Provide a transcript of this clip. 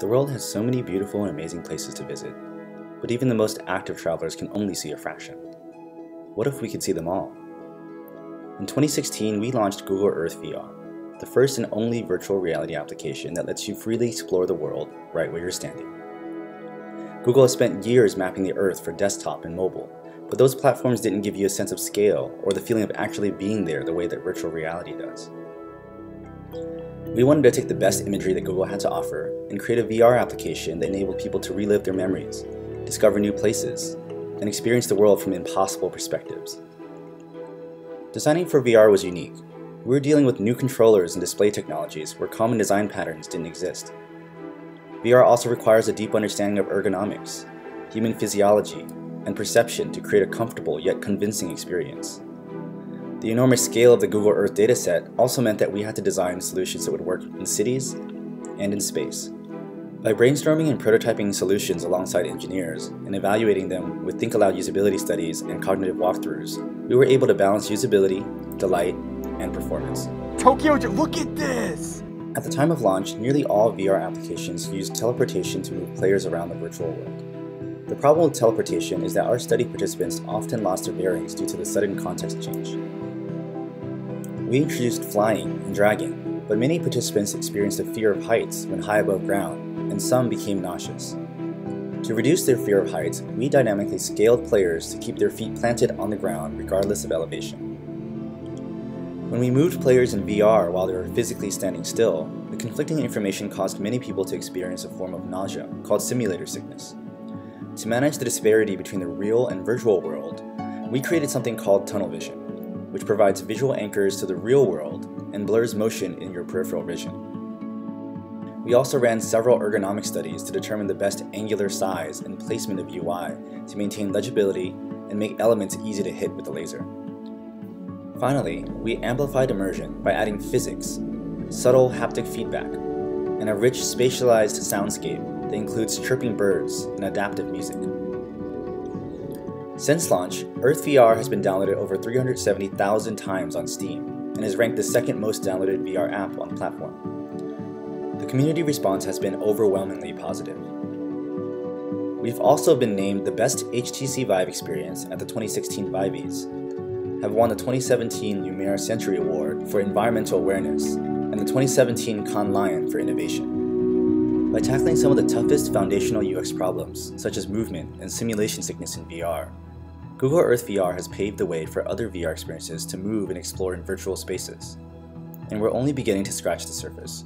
The world has so many beautiful and amazing places to visit, but even the most active travelers can only see a fraction. What if we could see them all? In 2016, we launched Google Earth VR, the first and only virtual reality application that lets you freely explore the world right where you're standing. Google has spent years mapping the Earth for desktop and mobile, but those platforms didn't give you a sense of scale or the feeling of actually being there the way that virtual reality does. We wanted to take the best imagery that Google had to offer and create a VR application that enabled people to relive their memories, discover new places, and experience the world from impossible perspectives. Designing for VR was unique. We were dealing with new controllers and display technologies where common design patterns didn't exist. VR also requires a deep understanding of ergonomics, human physiology, and perception to create a comfortable yet convincing experience. The enormous scale of the Google Earth dataset also meant that we had to design solutions that would work in cities and in space. By brainstorming and prototyping solutions alongside engineers and evaluating them with Think Aloud usability studies and cognitive walkthroughs, we were able to balance usability, delight, and performance. Tokyo, look at this! At the time of launch, nearly all VR applications used teleportation to move players around the virtual world. The problem with teleportation is that our study participants often lost their bearings due to the sudden context change. We introduced flying and dragging, but many participants experienced a fear of heights when high above ground, and some became nauseous. To reduce their fear of heights, we dynamically scaled players to keep their feet planted on the ground regardless of elevation. When we moved players in VR while they were physically standing still, the conflicting information caused many people to experience a form of nausea called simulator sickness. To manage the disparity between the real and virtual world, we created something called tunnel vision which provides visual anchors to the real world and blurs motion in your peripheral vision. We also ran several ergonomic studies to determine the best angular size and placement of UI to maintain legibility and make elements easy to hit with the laser. Finally, we amplified immersion by adding physics, subtle haptic feedback, and a rich spatialized soundscape that includes chirping birds and adaptive music. Since launch, EarthVR has been downloaded over 370,000 times on Steam and is ranked the second most downloaded VR app on the platform. The community response has been overwhelmingly positive. We've also been named the best HTC Vive experience at the 2016 Vivies, have won the 2017 Lumiere Century Award for Environmental Awareness, and the 2017 Cannes Lion for Innovation. By tackling some of the toughest foundational UX problems, such as movement and simulation sickness in VR, Google Earth VR has paved the way for other VR experiences to move and explore in virtual spaces. And we're only beginning to scratch the surface.